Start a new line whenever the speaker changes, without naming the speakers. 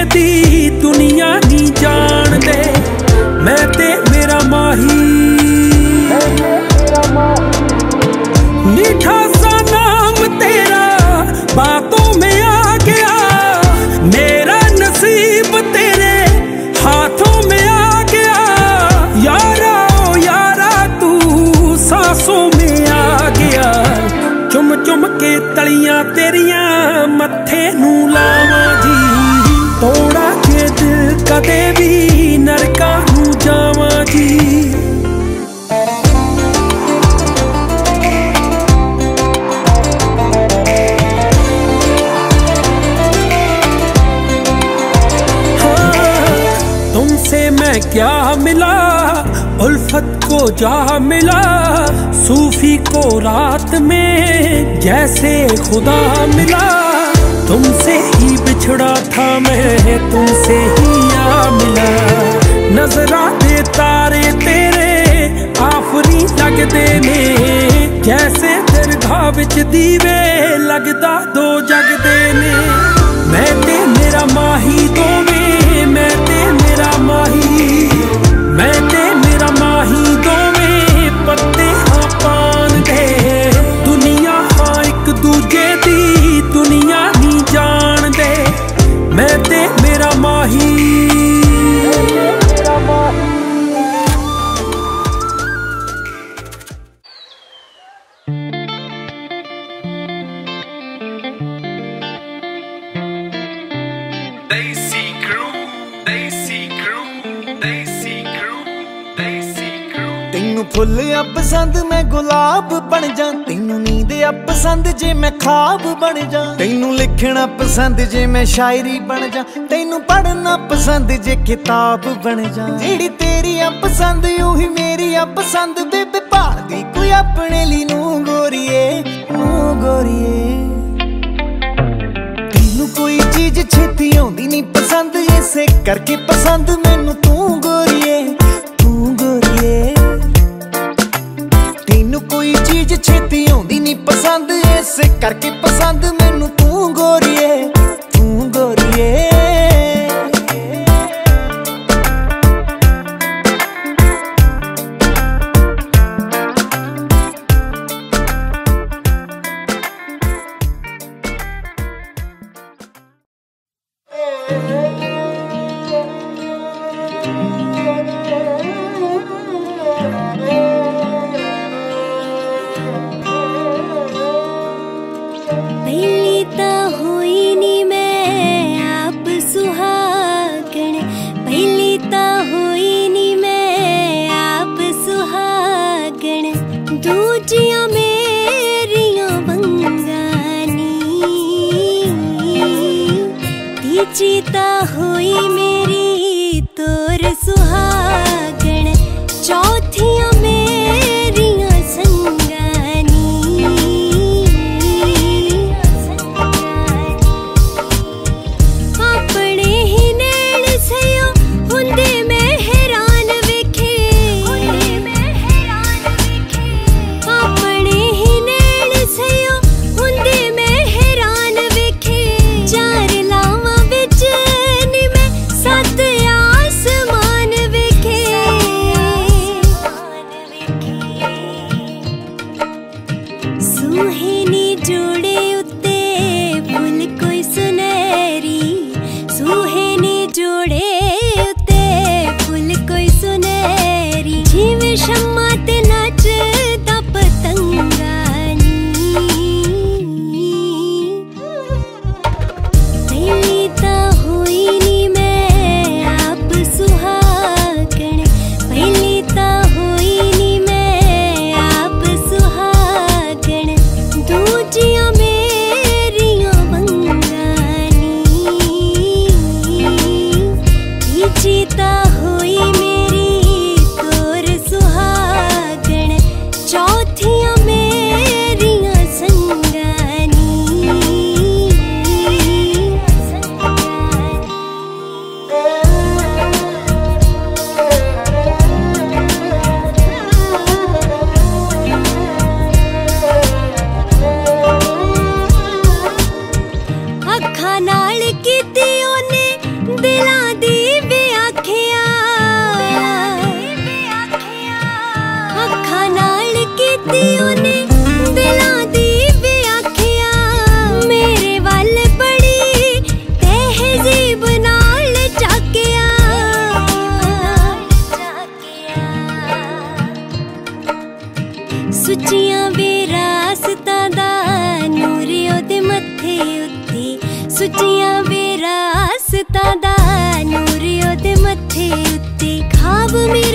ਵੇਲੇ ਦੀ ਦੁਨੀਆ ਨਹੀਂ ਜਾਣਦੇ। ਮੈਂ ਤੇ ਮੇਰਾ ਮਾਹੀ। ਨੀਠਾ ਸਾ ਨਾਮ ਤੇਰਾ, ਬਾਤੋਂ ਮੈਂ ਆ ਗਿਆ। ਮੇਰਾ ਨਸੀਬ ਤੇਰੇ ਹਾਥੋਂ ਮੈਂ ਆ ਗਿਆ। ਯਾਰਾ ਯਾਰਾ, ਤੂੰ ਸਾਸੋਂ ਮੈਂ ਆ ਗਿਆ। ਚੁੰਮ ਚੁੰਮ ਕੇ ਤਲੀਆਂ ਤੇਰੀਆਂ ਮੱਥੇ ਨੂੰ ਲਾਵਾਂ ਜੀ। तोड़ा के दिल कदे भी नरका हूँ जावा जी। हाँ, मैं क्या मिला? उल्फत को जा मिला? सूफी को रात में जैसे खुदा मिला। तुमसे ही बिछड़ा था मैं, तुमसे ही आ मिला। नजरा तारे तेरे, आफरी लगदे ने जैसे दरगाह विच दीवे, लगदा दो जगदे ने मैं ते मेरा माही दोਵੇਂ
Daisy Crew, Daisy Crew, Daisy Crew, Daisy Crew.
ਤੈਨੂੰ ਫੁੱਲ ਆ ਪਸੰਦ ਮੈਂ ਗੁਲਾਬ ਬਣ ਜਾ। ਤੈਨੂੰ ਨੀਂਦ ਆ ਪਸੰਦ ਜੇ ਮੈਂ ਖਾਬ ਬਣ ਜਾ। ਤੈਨੂੰ ਲਿਖਣਾ ਪਸੰਦ ਜੇ ਮੈਂ ਸ਼ਾਇਰੀ ਬਣ ਜਾ। ਤੈਨੂੰ ਪੜ੍ਹਨਾ ਪਸੰਦ ਜੇ ਕਿਤਾਬ ਬਣ ਜਾ। ਜਿਹੜੀ ਤੇਰੀ ਆ ਪਸੰਦ ਉਹੀ ਮੇਰੀ ਆ ਪਸੰਦ। ਬੇਬੇ ਭਾਦੀ ਕੋਈ ਆਪਣੇ ਲਈ ਨੂੰ ਗੋਰੀਏ ਨੂੰ ਗੋਰੀਏ। ਚੀਜ਼ ਛੇਤੀ ਆਉਂਦੀ ਨਹੀਂ ਪਸੰਦ, ਇਸੇ ਕਰਕੇ ਪਸੰਦ ਮੈਨੂੰ ਤੂੰ ਗੋਰੀਏ ਤੂੰ ਗੋਰੀਏ। ਤੈਨੂੰ ਕੋਈ ਚੀਜ਼ ਛੇਤੀ ਆਉਂਦੀ ਨਹੀਂ ਪਸੰਦ, ਇਸੇ ਕਰਕੇ ਪਸੰਦ
ਤੀਜੀ ਤਾਂ ਹੋਈ तू है निजोड़ love me.